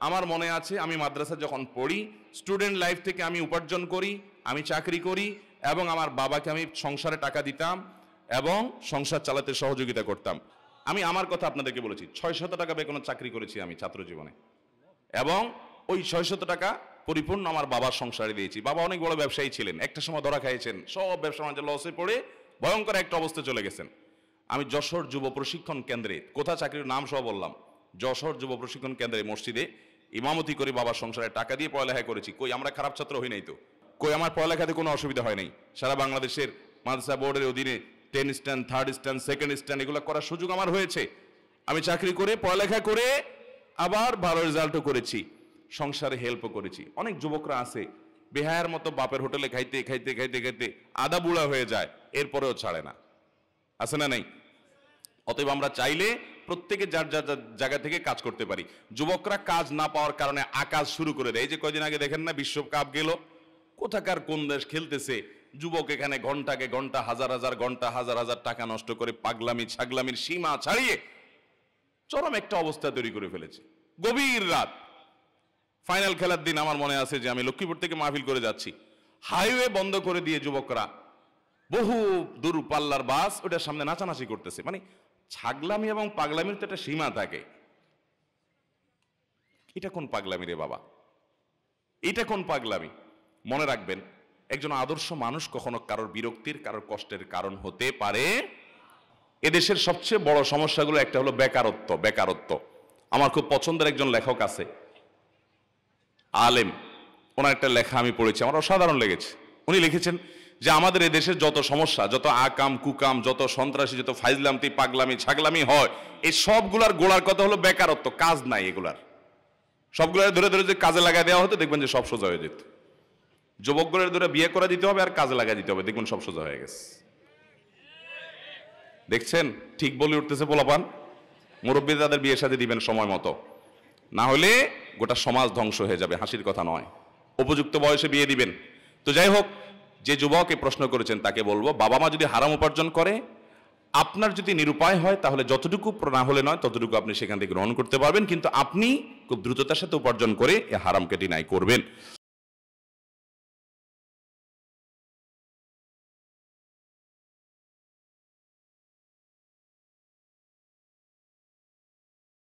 আমার মনে আছে আমি মাদ্রাসা যখন পড়ি স্টুডেন্ট লাইফ থেকে আমি উপার্জন করি, আমি চাকরি করি এবং আমার বাবাকে আমি সংসারে টাকা দিতাম এবং সংসার চালাতে সহযোগিতা করতাম। আমি আমার কথা আপনাদেরকে বলেছি, ছয়শত টাকা বেতনের চাকরি করেছি আমি ছাত্র জীবনে। এবং ওই ছয়শত টাকা পরিপূর্ণ আমার বাবার সংসারে দিয়েছি। বাবা অনেক বড় ব্যবসায়ী ছিলেন, একটা সময় ধরা খাইয়েছেন সব ব্যবসা বাণিজ্য লসে পড়ে ভয়ঙ্কর একটা অবস্থা চলে গেছেন। আমি যশোর যুব প্রশিক্ষণ কেন্দ্রে, কোথা চাকরির নাম সহ বললাম, যশোর যুব প্রশিক্ষণ কেন্দ্রে মসজিদে ইমামতি করে বাবার সংসারে, টাকা দিয়ে পড়ালেখা করেছি। কই, আমরা খারাপ ছাত্র হই নাই তো? কই, আমার পড়ালেখাতে কোনো অসুবিধা হয় নাই? সারা বাংলাদেশের মাদ্রাসা বোর্ডের অধীনে ten stand third stand second stand এগুলো করার সুযোগ আমার হয়েছে। আমি চাকরি করে, পড়ালেখা করে আবার ভালো রেজাল্টও করেছি। সংসারে হেল্পও করেছি। অনেক যুবকরা আছে, বেহায়ার মতো বাপের হোটেলে খাইতে খাইতে খাইতে খাইতে আদা বুড়া হয়ে যায়, এরপরেও ছাড়ে না। আছে না নাই? অতএব আমরা চাইলে প্রত্যেকে যার যার জায়গা থেকে কাজ করতে পারি। যুবকরা কাজ না পাওয়ার কারণে আকাজ শুরু করে দেয়। এই যে কয়দিন আগে দেখেন না বিশ্বকাপ গেল? কোথাকার কোন দেশ খেলতেছে? যুবক এখানে ঘন্টাকে ঘণ্টা, হাজার হাজার ঘণ্টা, হাজার হাজার টাকা নষ্ট করে পাগলামি, ছাগলামির সীমা ছাড়িয়ে চরম একটা অবস্থা তৈরি করে ফেলেছে। গভীর রাত। ফাইনাল খেলার দিন আমার মনে আছে যে আমি লক্ষ্মীপুর থেকে মাহফিল করে যাচ্ছি। হাইওয়ে বন্ধ করে দিয়ে যুবকরা বহু দূর পাল্লার বাস ওটার সামনে নাচানাচি করতেছে। মানে ছাগলামি এবং পাগলামির তো একটা সীমা থাকে। এটা কোন পাগলামি রে বাবা? এটা কোন পাগলামি? মনে রাখবেন, একজন আদর্শ মানুষ কখনো কারোর বিরক্তির, কারোর কষ্টের কারণ হতে পারে। এদেশের সবচেয়ে বড় সমস্যাগুলো একটা হলো বেকারত্ব বেকারত্ব। আমার খুব পছন্দের একজন লেখক আছে, আলেম। ওনার একটা লেখা আমি পড়েছি, আমার অসাধারণ লেগেছে। উনি লিখেছেন যে আমাদের এই দেশের যত সমস্যা, যত আকাম, কুকাম, যত সন্ত্রাসী, যত ফাইজলামতি, পাগলামি, ছাগলামি হয়, এই সবগুলার গোড়ার কথা হলো বেকারত্ব, কাজ নাই এগুলার। সবগুলার ধরে ধরে যে কাজে লাগাই দেওয়া হতো, দেখবেন যে সব সোজা হয়ে যেত। যুবকগুলোর ধরে বিয়ে করে দিতে হবে আর কাজে লাগাই দিতে হবে, দেখবেন সব সোজা হয়ে গেছে। দেখছেন? ঠিক বলে উঠতেছে পোলাপান। মুরব্বী তাদের বিয়ে সাথে দিবেন সময় মতো। না হলে গোটা সমাজ ধ্বংস হয়ে যাবে, হাসির কথা নয়। উপযুক্ত বয়সে বিয়ে দিবেন। তো যাই হোক যে যুবক এই প্রশ্ন করেছেন, তাকে বলব, বাবা মা যদি হারাম উপার্জন করে, আপনার যদি নিরুপায় হয়, তাহলে যতটুকু না হলে নয়, ততটুকু আপনি সেখান থেকে গ্রহণ করতে পারবেন। কিন্তু আপনি খুব দ্রুততার সাথে উপার্জন করে এ হারামকে ডিনাই করবেন।